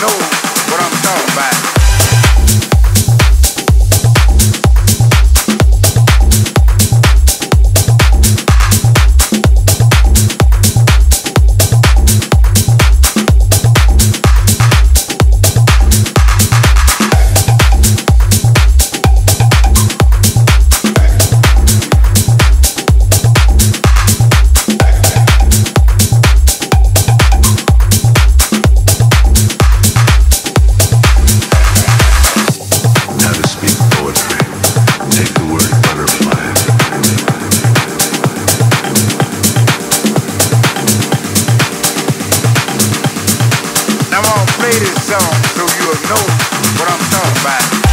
knows. This song so you'll know what I'm talking about.